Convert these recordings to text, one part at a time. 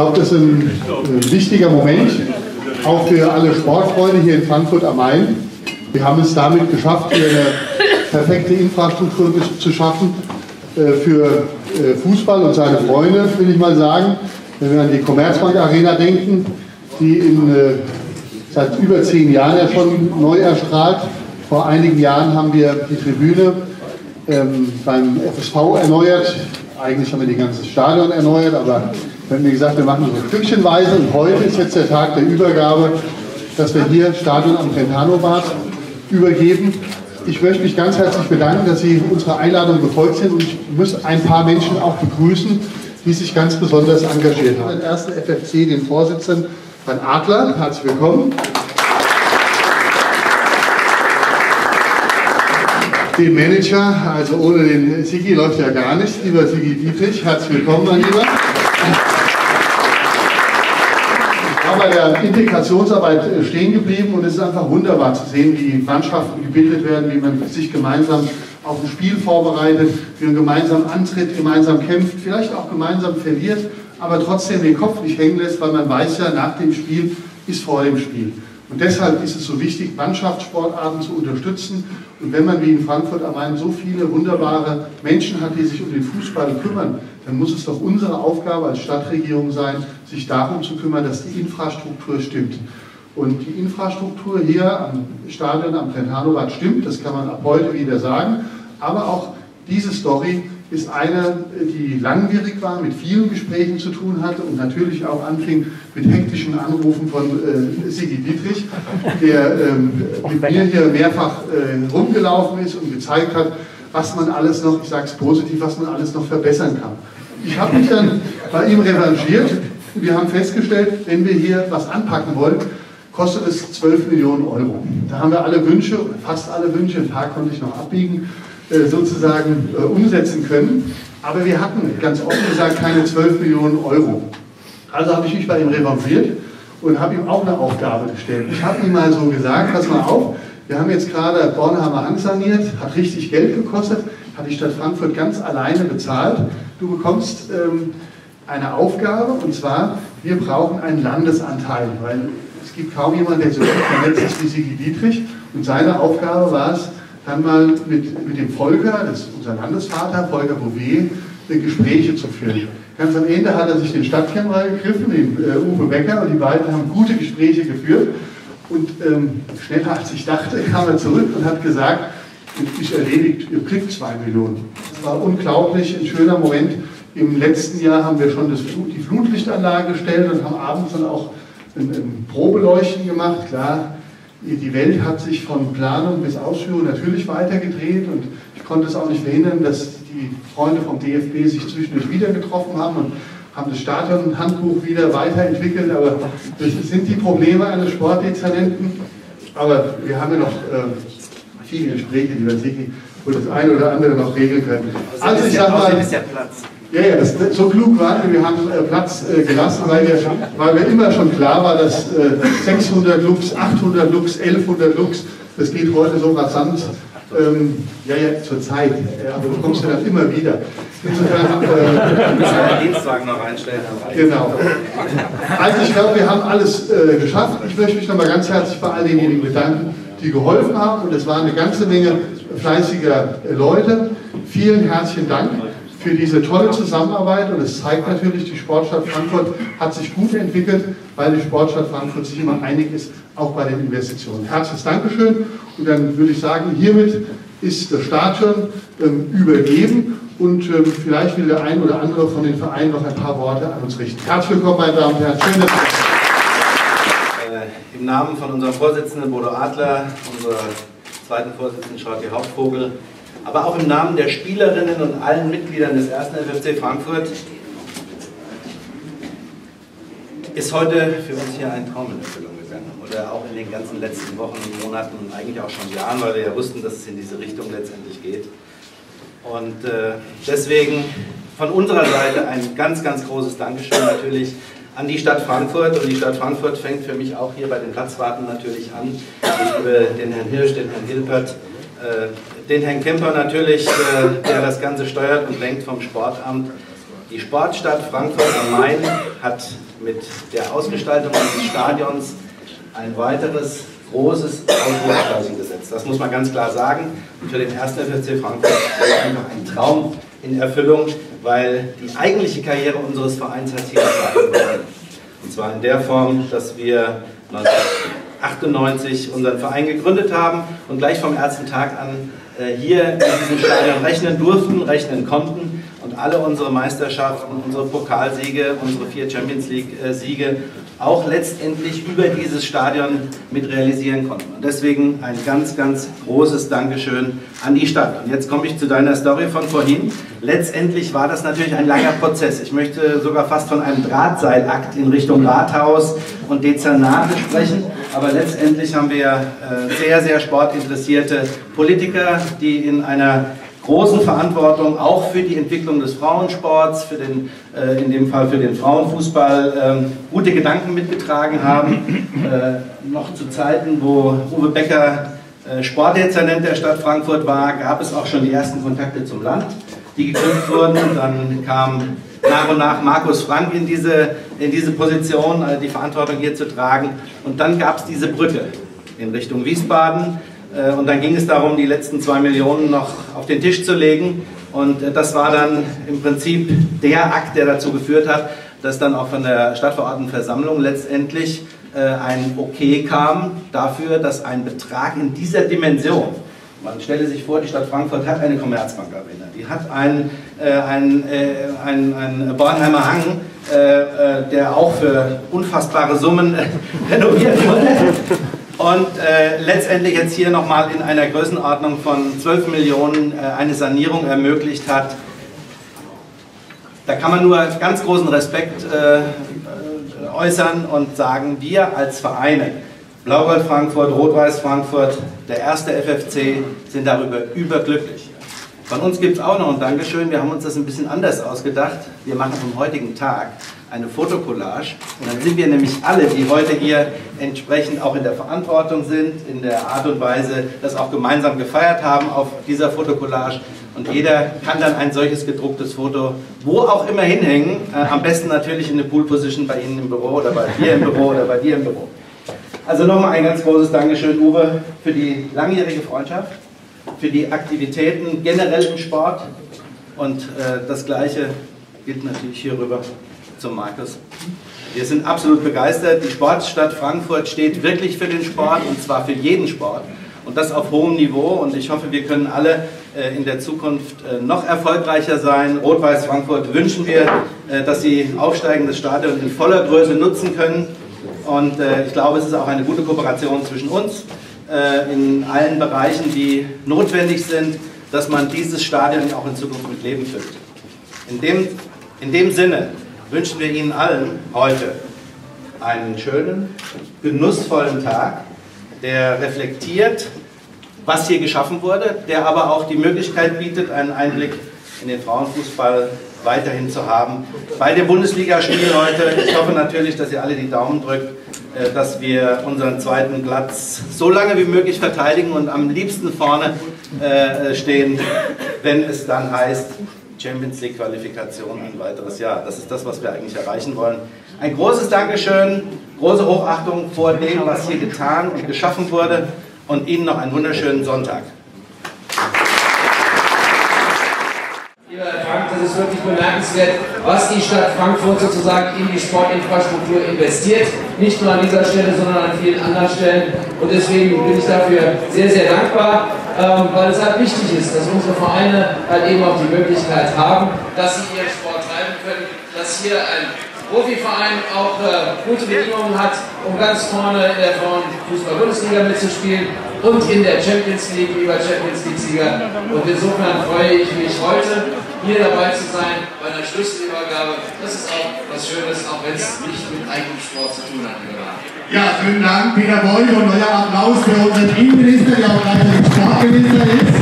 glaube, das ist ein, ein wichtiger Moment, auch für alle Sportfreunde hier in Frankfurt am Main. Wir haben es damit geschafft, hier eine perfekte Infrastruktur zu schaffen äh, für äh, Fußball und seine Freunde, will ich mal sagen. Wenn wir an die Commerzbank Arena denken, die in, äh, seit über zehn Jahren ja schon neu erstrahlt. Vor einigen Jahren haben wir die Tribüne ähm, beim FSV erneuert. Eigentlich haben wir die ganze Stadion erneuert, aber wir haben gesagt, wir machen so stückchenweise und heute ist jetzt der Tag der Übergabe, dass wir hier Stadion am Brentano-Bad übergeben. Ich möchte mich ganz herzlich bedanken, dass Sie unserer Einladung gefolgt sind und ich muss ein paar Menschen auch begrüßen, die sich ganz besonders engagiert haben. Den ersten FFC, den Vorsitzenden, Herrn Adler, herzlich willkommen. Den Manager, also ohne den Sigi läuft ja gar nichts, lieber Sigi Dietrich, herzlich willkommen, mein Lieber. bei der Integrationsarbeit äh, stehen geblieben und es ist einfach wunderbar zu sehen, wie Mannschaften gebildet werden, wie man sich gemeinsam auf ein Spiel vorbereitet, wie man gemeinsam antritt, gemeinsam kämpft, vielleicht auch gemeinsam verliert, aber trotzdem den Kopf nicht hängen lässt, weil man weiß ja, nach dem Spiel ist vor dem Spiel. Und deshalb ist es so wichtig, Mannschaftssportarten zu unterstützen. Und wenn man wie in Frankfurt am Main so viele wunderbare Menschen hat, die sich um den Fußball kümmern, dann muss es doch unsere Aufgabe als Stadtregierung sein, sich darum zu kümmern, dass die Infrastruktur stimmt. Und die Infrastruktur hier am Stadion am Trentano-Bad stimmt, das kann man ab heute wieder sagen. Aber auch diese Story ist eine, die langwierig war, mit vielen Gesprächen zu tun hatte und natürlich auch anfing mit hektischen Anrufen von äh, Sigi Dietrich, der ähm, mit mir hier mehrfach äh, rumgelaufen ist und gezeigt hat, was man alles noch, ich sage es positiv, was man alles noch verbessern kann. Ich habe mich dann bei ihm revanchiert. Wir haben festgestellt, wenn wir hier was anpacken wollen, kostet es 12 Millionen Euro. Da haben wir alle Wünsche, fast alle Wünsche, ein paar konnte ich noch abbiegen, sozusagen äh, umsetzen können. Aber wir hatten ganz offen gesagt keine 12 Millionen Euro. Also habe ich mich bei ihm revanchiert und habe ihm auch eine Aufgabe gestellt. Ich habe ihm mal so gesagt, pass mal auf, wir haben jetzt gerade Bornheimer Hang saniert, hat richtig Geld gekostet, hat die Stadt Frankfurt ganz alleine bezahlt. Du bekommst ähm, eine Aufgabe und zwar, wir brauchen einen Landesanteil, weil es gibt kaum jemanden, der so gut vernetzt ist wie Sigi Dietrich. Und seine Aufgabe war es, dann mal mit, mit dem Volker, das ist unser Landesvater, Volker Bouvet, Gespräche zu führen. Ganz am Ende hat er sich den Stadtkämmerer gegriffen, den äh, Uwe Becker, und die beiden haben gute Gespräche geführt. Und ähm, schneller als ich dachte, kam er zurück und hat gesagt, ist erledigt, ihr kriegt zwei Millionen. Das war unglaublich, ein schöner Moment. Im letzten Jahr haben wir schon das, die Flutlichtanlage gestellt und haben abends dann auch ein, ein Probeleuchten gemacht. Klar, die Welt hat sich von Planung bis Ausführung natürlich weitergedreht und ich konnte es auch nicht verhindern, dass die Freunde vom DFB sich zwischendurch wieder getroffen haben und haben das Stadionhandbuch wieder weiterentwickelt, aber das sind die Probleme eines Sportdezernenten. Aber wir haben ja noch äh, viele Gespräche, die wir sicher wo das eine oder andere noch regeln können. Also ich sag mal, ja, ja, das, so klug waren wir, wir haben äh, Platz äh, gelassen, weil wir, weil wir immer schon klar war, dass äh, 600 Lux, 800 Lux, 1100 Lux, das geht heute so rasant. Ähm, ja, ja, zur Zeit, äh, aber du kommst ja dann immer wieder. Insofern. Äh, Dienstwagen noch einstellen. Genau. Also, ich glaube, wir haben alles äh, geschafft. Ich möchte mich nochmal ganz herzlich bei all denjenigen bedanken, die geholfen haben. Und es waren eine ganze Menge fleißiger Leute. Vielen herzlichen Dank für diese tolle Zusammenarbeit und es zeigt natürlich, die Sportstadt Frankfurt hat sich gut entwickelt, weil die Sportstadt Frankfurt sich immer einig ist, auch bei den Investitionen. Herzliches Dankeschön und dann würde ich sagen, hiermit ist das Stadion ähm, übergeben und ähm, vielleicht will der ein oder andere von den Vereinen noch ein paar Worte an uns richten. Herzlich willkommen, meine Damen und Herren. Schön, dass äh, Im Namen von unserem Vorsitzenden Bodo Adler, unserer zweiten Vorsitzenden Shorty Hauptvogel, aber auch im Namen der Spielerinnen und allen Mitgliedern des 1. FFC Frankfurt ist heute für uns hier ein Traum in Erfüllung gegangen. Oder auch in den ganzen letzten Wochen Monaten und eigentlich auch schon Jahren, weil wir ja wussten, dass es in diese Richtung letztendlich geht. Und äh, deswegen von unserer Seite ein ganz, ganz großes Dankeschön natürlich an die Stadt Frankfurt. Und die Stadt Frankfurt fängt für mich auch hier bei den Platzwarten natürlich an, über den Herrn Hirsch, den Herrn Hilpert, äh, den Herrn Kemper natürlich, äh, der das Ganze steuert und lenkt vom Sportamt. Die Sportstadt Frankfurt am Main hat mit der Ausgestaltung des Stadions ein weiteres großes Ausrufezeichen gesetzt. Das muss man ganz klar sagen. Und für den ersten FFC Frankfurt ist einfach ein Traum in Erfüllung, weil die eigentliche Karriere unseres Vereins hat hier begonnen. Und zwar in der Form, dass wir 1998 unseren Verein gegründet haben und gleich vom ersten Tag an hier in diesem Stadion rechnen durften, rechnen konnten und alle unsere Meisterschaften, unsere Pokalsiege, unsere vier Champions League-Siege auch letztendlich über dieses Stadion mit realisieren konnten. Und deswegen ein ganz, ganz großes Dankeschön an die Stadt. Und jetzt komme ich zu deiner Story von vorhin. Letztendlich war das natürlich ein langer Prozess. Ich möchte sogar fast von einem Drahtseilakt in Richtung Rathaus und Dezernate sprechen. Aber letztendlich haben wir äh, sehr, sehr sportinteressierte Politiker, die in einer großen Verantwortung auch für die Entwicklung des Frauensports, für den, äh, in dem Fall für den Frauenfußball, ähm, gute Gedanken mitgetragen haben. Äh, noch zu Zeiten, wo Uwe Becker äh, Sportdezernent der Stadt Frankfurt war, gab es auch schon die ersten Kontakte zum Land, die geknüpft wurden. Dann kam nach und nach Markus Frank in diese, in diese Position, äh, die Verantwortung hier zu tragen. Und dann gab es diese Brücke in Richtung Wiesbaden äh, und dann ging es darum, die letzten zwei Millionen noch auf den Tisch zu legen. Und äh, das war dann im Prinzip der Akt, der dazu geführt hat, dass dann auch von der Stadtverordnetenversammlung letztendlich äh, ein Okay kam dafür, dass ein Betrag in dieser Dimension, man stelle sich vor, die Stadt Frankfurt hat eine Commerzbank Arena, die hat einen, äh, einen, äh, einen, einen Bornheimer Hang, äh, der auch für unfassbare Summen renoviert wurde. Und äh, letztendlich jetzt hier nochmal in einer Größenordnung von 12 Millionen äh, eine Sanierung ermöglicht hat. Da kann man nur ganz großen Respekt äh, äußern und sagen, wir als Vereine, Blau-Gold Frankfurt, Rot-Weiß Frankfurt, der erste FFC, sind darüber überglücklich. Von uns gibt es auch noch ein Dankeschön. Wir haben uns das ein bisschen anders ausgedacht. Wir machen am heutigen Tag eine Fotokollage. Und dann sind wir nämlich alle, die heute hier entsprechend auch in der Verantwortung sind, in der Art und Weise das auch gemeinsam gefeiert haben auf dieser Fotokollage. Und jeder kann dann ein solches gedrucktes Foto wo auch immer hinhängen. Äh, am besten natürlich in der Pool Position bei Ihnen im Büro oder bei dir im Büro oder bei dir im Büro. Also nochmal ein ganz großes Dankeschön, Uwe, für die langjährige Freundschaft, für die Aktivitäten generell im Sport. Und äh, das Gleiche gilt natürlich hierüber zum Markus. Wir sind absolut begeistert. Die Sportstadt Frankfurt steht wirklich für den Sport und zwar für jeden Sport. Und das auf hohem Niveau. Und ich hoffe, wir können alle äh, in der Zukunft äh, noch erfolgreicher sein. Rot-Weiß Frankfurt wünschen wir, äh, dass sie aufsteigendes Stadion in voller Größe nutzen können. Und ich glaube, es ist auch eine gute Kooperation zwischen uns in allen Bereichen, die notwendig sind, dass man dieses Stadion auch in Zukunft mit Leben füllt. In dem, in dem Sinne wünschen wir Ihnen allen heute einen schönen, genussvollen Tag, der reflektiert, was hier geschaffen wurde, der aber auch die Möglichkeit bietet, einen Einblick in den Frauenfußball weiterhin zu haben. Bei dem Bundesligaspiel heute, ich hoffe natürlich, dass ihr alle die Daumen drückt, äh, dass wir unseren zweiten Platz so lange wie möglich verteidigen und am liebsten vorne äh, stehen, wenn es dann heißt, Champions League Qualifikation ein weiteres Jahr. Das ist das, was wir eigentlich erreichen wollen. Ein großes Dankeschön, große Hochachtung vor dem, was hier getan und geschaffen wurde und Ihnen noch einen wunderschönen Sonntag. Lieber Herr Frank, das ist wirklich bemerkenswert, was die Stadt Frankfurt sozusagen in die Sportinfrastruktur investiert. Nicht nur an dieser Stelle, sondern an vielen anderen Stellen. Und deswegen bin ich dafür sehr, sehr dankbar ähm, weil es halt wichtig ist, dass unsere Vereine halt eben auch die Möglichkeit haben, dass sie ihren Sport treiben können, dass hier ein Profiverein auch äh, gute Bedingungen hat, um ganz vorne in der Frauenfußball-Bundesliga mitzuspielen und in der Champions League über Champions League-Sieger. Und insofern freue ich mich heute, hier dabei zu sein bei einer Schlüsselübergabe. Das ist auch was Schönes, auch wenn es nicht mit eigenem Sport zu tun hat. Ja, vielen Dank, Peter Boll, und euer Applaus für unseren Innenminister, der auch gleichzeitig Sportminister ist.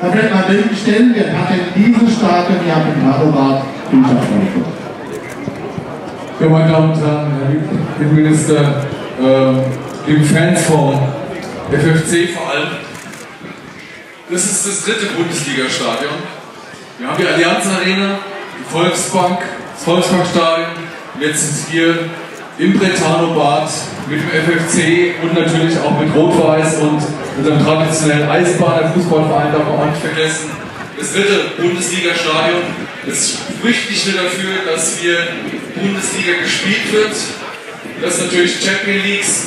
Da wird man wirklich stellen, wir hatten diesen starken Jahr mit Frankfurt. Ja, meine Damen und Herren, Herr Innenminister, äh, liebe Fans vom FFC vor allem, das ist das dritte Bundesliga-Stadion. Wir haben die Allianz Arena, die Volksbank, das Volksbankstadion. Jetzt sind wir im Bretano-Bad mit dem FFC und natürlich auch mit Rot-Weiß und unserem traditionellen Eisenbahner Fußballverein darf man auch nicht vergessen. Das dritte Bundesliga-Stadion. Das spricht nicht nur dafür, dass hier Bundesliga gespielt wird, dass natürlich Champions Leagues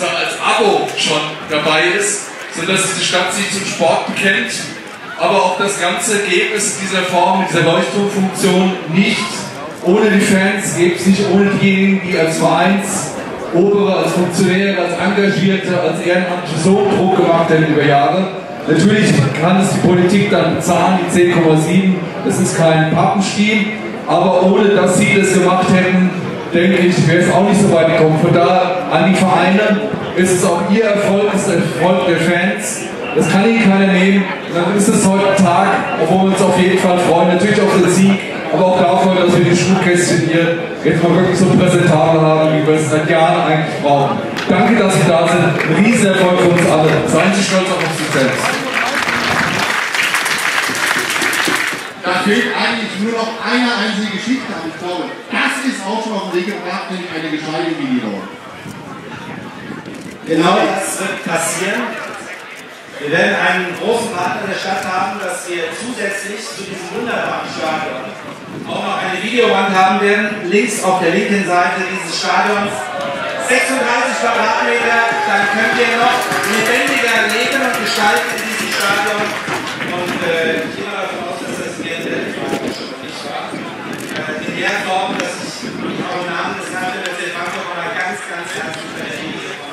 als Abo schon dabei ist, sondern dass diese Stadt sich zum Sport bekennt, aber auch das Ganze in dieser Form, dieser Leuchtturmfunktion nicht ohne die Fans, gäbe es nicht ohne diejenigen, die als Vereinsobere, als Funktionäre, als Engagierte, als Ehrenamtliche so Druck gemacht haben über Jahre. Natürlich kann es die Politik dann bezahlen, die 10,7, das ist kein Pappenstiel, aber ohne dass sie das gemacht hätten, denke ich, wäre es auch nicht so weit gekommen. Von da an die Vereine ist es auch ihr Erfolg, ist der Erfolg der Fans. Das kann ihnen keiner nehmen. Dann ist es heute ein Tag, obwohl wir uns auf jeden Fall freuen. Natürlich auf den Sieg, aber auch dafür, dass wir die Schulkästchen hier jetzt mal wirklich so präsentabel haben, wie wir es seit Jahren eigentlich brauchen. Danke, dass Sie da sind. Ein Riesenerfolg für uns alle. Seien Sie stolz auf uns selbst. Da fehlt eigentlich nur noch eine einzige Geschichte, aber ich glaube, das ist auch schon auf den Weg gebracht, nämlich eine gescheite Video. Genau das wird passieren. Wir werden einen großen Partner der Stadt haben, dass wir zusätzlich zu diesem wunderbaren Stadion auch noch eine Videowand haben werden, links auf der linken Seite dieses Stadions. 36 Quadratmeter, dann könnt ihr noch lebendiger leben und gestalten in diesem Stadion. Und äh, ich gehe mal davon aus, dass das hier in der schon nicht war. Äh, in der Form, dass ich auch im Namen des KfC Frankfurt mal ganz, ganz herzlich verlinke.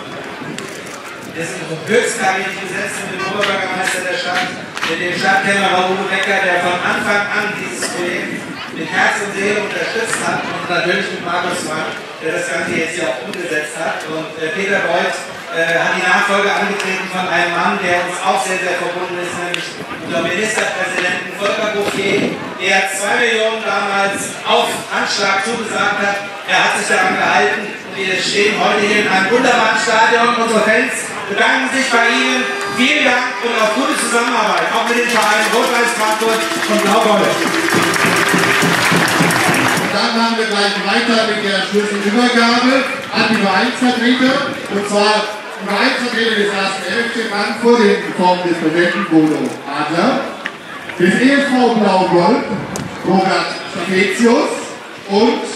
Sind höchstgradig besetzt mit dem Oberbürgermeister der Stadt, mit dem Stadtkämmerer Uwe Becker, der von Anfang an dieses Projekt mit Herz und Seele unterstützt hat und natürlich mit Markus Mann, der das Ganze jetzt hier auch umgesetzt hat. Und äh, Peter Beuth äh, hat die Nachfolge angetreten von einem Mann, der uns auch sehr, sehr verbunden ist, nämlich unser Ministerpräsidenten Volker Bouffier, der 2 Millionen damals auf Anschlag zugesagt hat. Er hat sich daran gehalten wir stehen heute hier in einem wunderbaren Stadion. Unsere Fans bedanken sich bei Ihnen. Vielen Dank und auf gute Zusammenarbeit, auch mit den Vereinen Rot-Weiß Frankfurt und Blau-Gold. Und dann machen wir gleich weiter mit der Schlüsselübergabe an die Vereinsvertreter. Und zwar die Vereinsvertreter des ersten FC Frankfurt in Form des Präsidenten Bodo Adler, des ESV Blau-Gold, Robert Stafetius und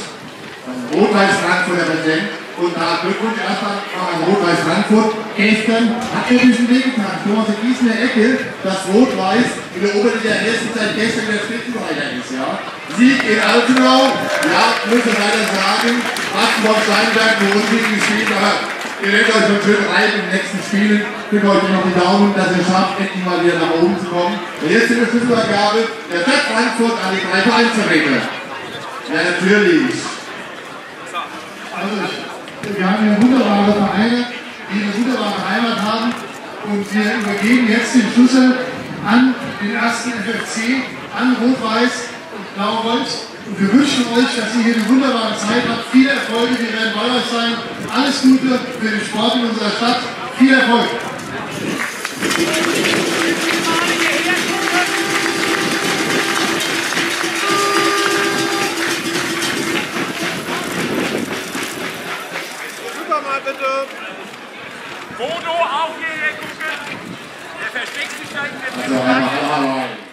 Rot-Weiß Frankfurt der Präsident und da Glückwunsch erstmal an Rot-Weiß Frankfurt. Gestern hat er diesen Weg getan. Thomas in der Ecke, dass Rot-Weiß in der Oberliga der ersten Zeit gestern der Spitzenreiter ist. Ja. Sieg in Altenau, ja, muss ich leider sagen, Magdeburg Steinberg, wo unbedingt gespielt, aber ihr werdet euch schon schön rein in den nächsten Spielen. Ich drücke euch noch die Daumen, dass ihr schafft, endlich mal wieder nach oben zu kommen. Und jetzt in der Schlüsselübergabe der Stadt Frankfurt an die drei Vereinsvertreter. Ja, natürlich. Also wir haben hier wunderbare Vereine, die eine wunderbare Heimat haben und wir übergeben jetzt den Schlüssel an den ersten FFC, an Rot-Weiß und Blau-Gold. Und wir wünschen euch, dass ihr hier eine wunderbare Zeit habt. Viele Erfolge, wir werden bei euch sein. Alles Gute für den Sport in unserer Stadt. Viel Erfolg! bitte. Bodo, auch hierher gucken. Der versteckt sich da in der Tür.